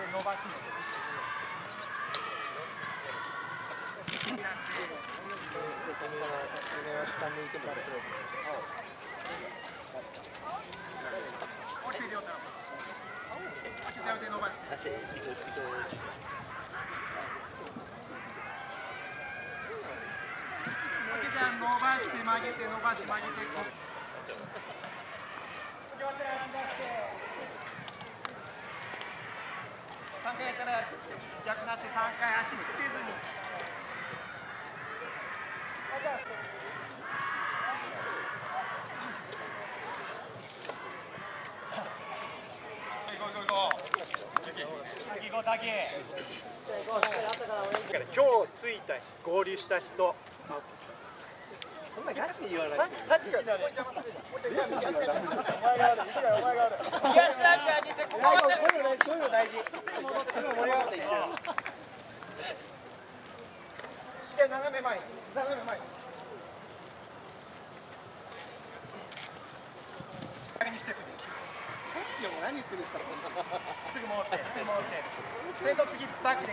3歩歩いて伸ばして伸ばして曲げて伸ばして曲げて。3回やったら逆なして3回足つけずに。今日着いた合流した人そんなガチに言わない。さっきから。東なんてあげて、ここは。こういうの大事、こういうの大事。戻って、盛り上がって一緒。じゃ斜め前、斜め前。いやもう何言ってるんですか。すぐ戻って、すぐ戻って。先頭次バックで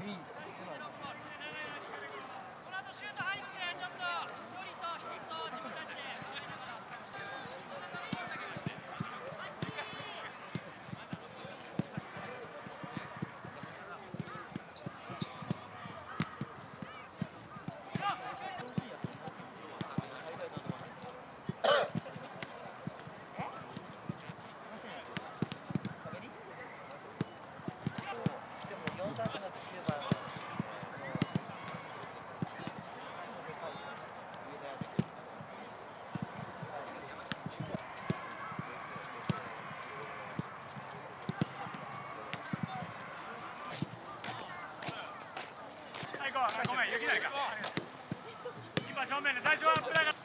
いい。契約解除なんでき。ないか。今正面で最初はアップだから。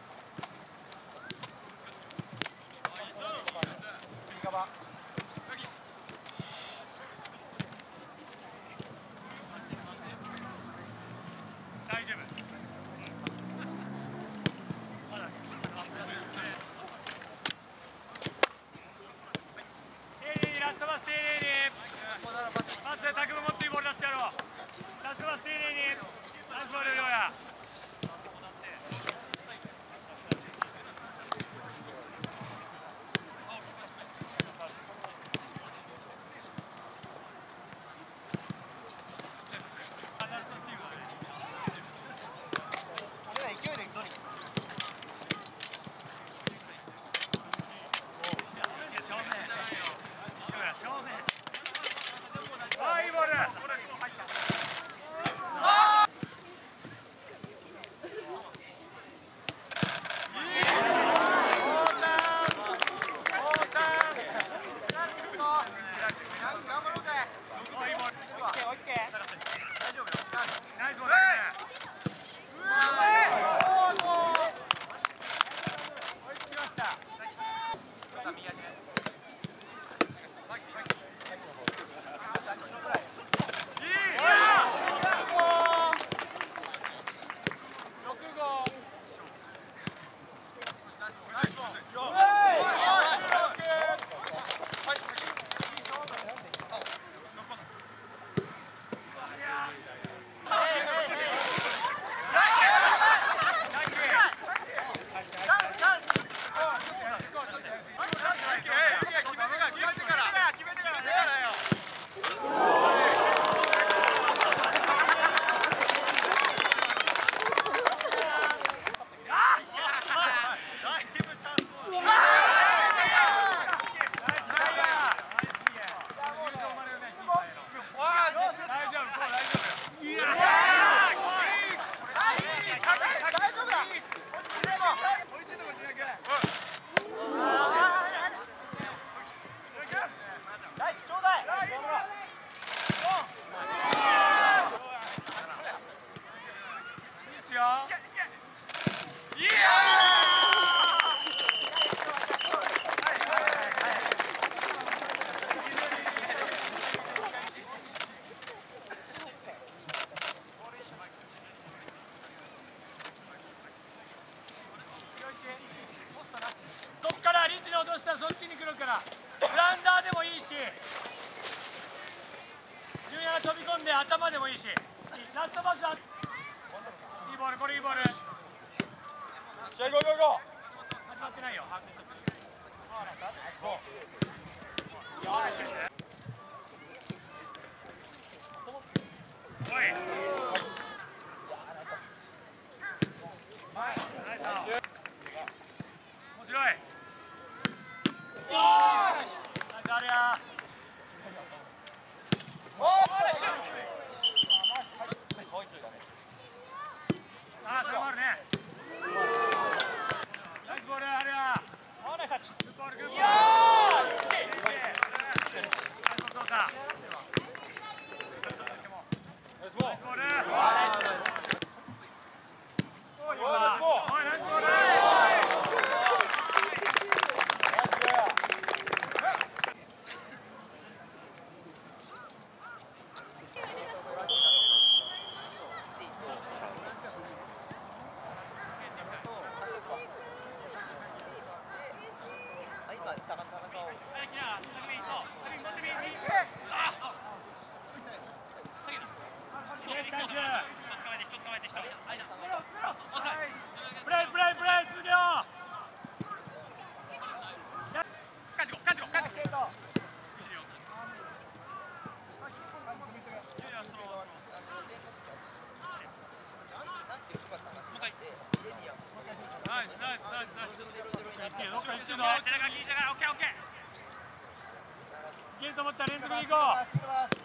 からグラウンダーでもいいし純也が飛び込んで頭でもいいしラストバスいいボールこれいいボール。試合ゴーゴーゴ始まってないよおい。面白いナイスあれやあー、それもあるね。ナイスボール、あれや。ナイスタッチ。グッドボール、グッドボール。ナイスそうだ。ナイスボール。おい、ナイスボール。プレイプレイプレイ続けよういけると思ったら連続で行こう。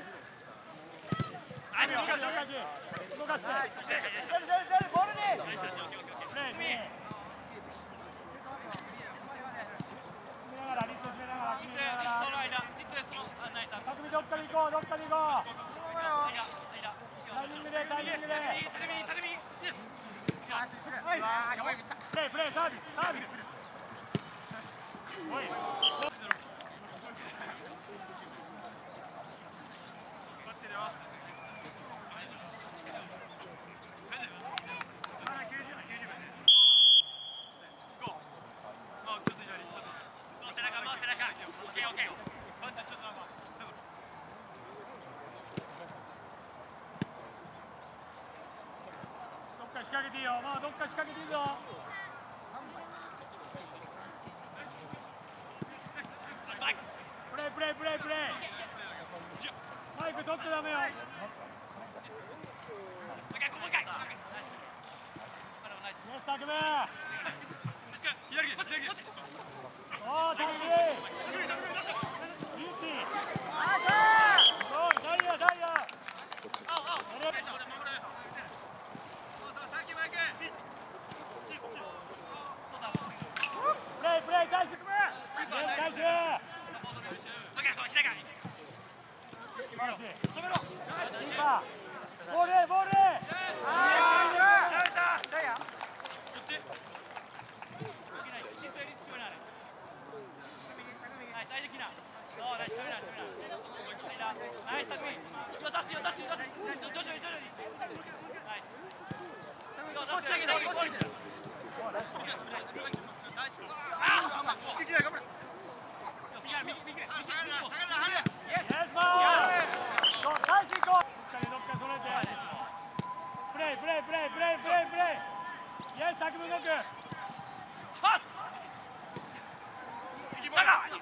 プレイプレイサービスサービスけていいよまあどっか仕掛けていいぞプレイプレイプレイプレイマイク取っちゃダメよイエスタクメおータクミビューティーゴーダイヤダイヤやれプレイプレイ返すイエス返す素晴らしいキーパーボールへボールへイエスマーゴ